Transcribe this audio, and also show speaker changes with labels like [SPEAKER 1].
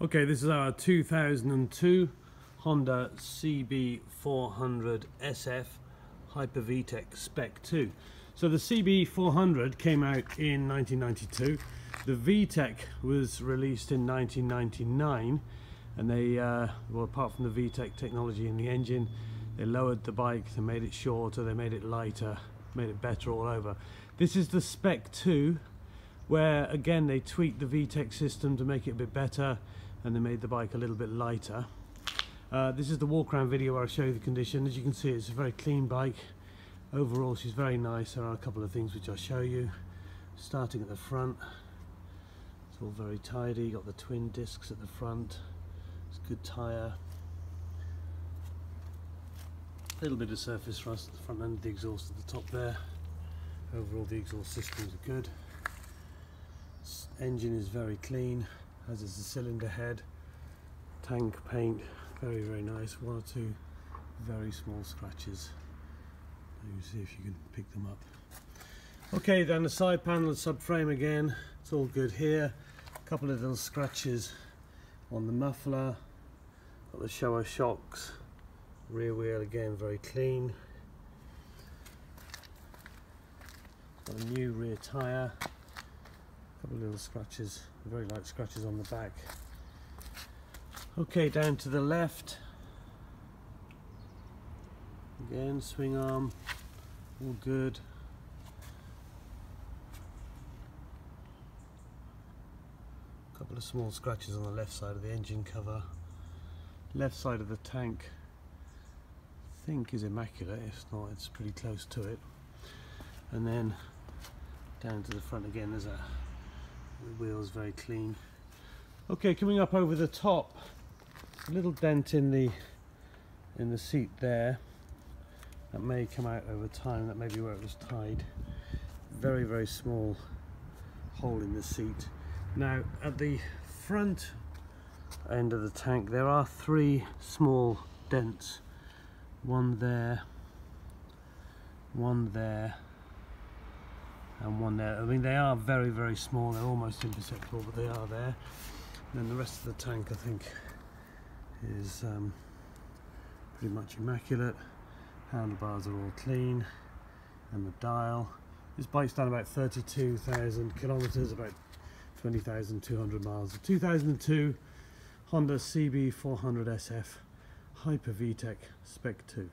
[SPEAKER 1] Okay, this is our 2002 Honda CB400 SF Hyper VTEC Spec 2. So the CB400 came out in 1992. The VTEC was released in 1999 and they, uh, well apart from the VTEC technology in the engine, they lowered the bike, they made it shorter, they made it lighter, made it better all over. This is the Spec 2 where again they tweaked the VTEC system to make it a bit better and they made the bike a little bit lighter. Uh, this is the walk around video where I show you the condition. As you can see it's a very clean bike. Overall she's very nice. There are a couple of things which I'll show you. Starting at the front, it's all very tidy. Got the twin discs at the front. It's a good tyre. A little bit of surface rust at the front end of the exhaust at the top there. Overall the exhaust systems are good. Engine is very clean as is the cylinder head. Tank paint very very nice. One or two very small scratches. You see if you can pick them up. Okay then the side panel and subframe again. It's all good here. A couple of little scratches on the muffler. Got the Showa shocks. Rear wheel again very clean. Got a new rear tyre couple of little scratches very light scratches on the back. Okay down to the left. Again swing arm all good. A couple of small scratches on the left side of the engine cover. Left side of the tank I think is immaculate. If not it's pretty close to it. And then down to the front again there's a the wheels very clean. Okay coming up over the top a little dent in the in the seat there. That may come out over time that may be where it was tied. Very very small hole in the seat. Now at the front end of the tank there are three small dents. One there one there and one there. I mean they are very very small, they're almost imperceptible but they are there. And then the rest of the tank I think is um, pretty much immaculate. Handlebars are all clean and the dial. This bike's done about 32,000 kilometers, about 20,200 miles. A 2002 Honda CB400 SF Hyper VTEC Spec 2.